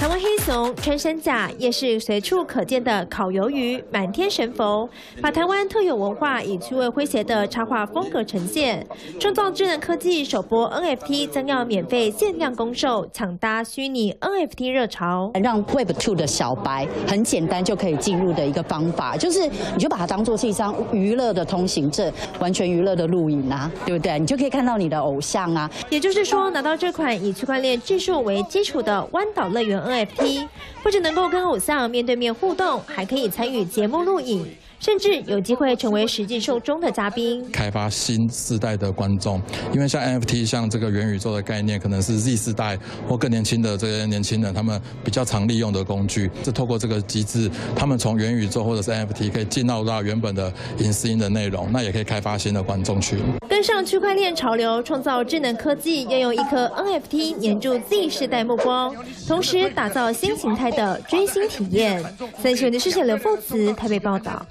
台湾黑熊、穿山甲，也是随处可见的烤鱿鱼、满天神佛，把台湾特有文化以趣味诙谐的插画风格呈现。创造智能科技首播 NFT 将要免费限量公售，抢搭虚拟 NFT 热潮，让 Web Two 的小白很简单就可以进入的一个方法，就是你就把它当做是一张娱乐的通行证，完全娱乐的录影啊，对不对？你就可以看到你的偶像啊。也就是说，拿到这款以区块链技术为基础的湾岛乐园。NFT 不只能够跟偶像面对面互动，还可以参与节目录影。甚至有机会成为实际受众的嘉宾，开发新时代的观众。因为像 NFT，像这个元宇宙的概念，可能是 Z 世代或更年轻的这些年轻人，他们比较常利用的工具。是透过这个机制，他们从元宇宙或者是 NFT 可以进到到原本的影视音的内容，那也可以开发新的观众群。跟上区块链潮流，创造智能科技，要用一颗 NFT 黏住 Z 世代目光，同时打打造新形态的追星体验。三十的视线刘凤慈台北报道。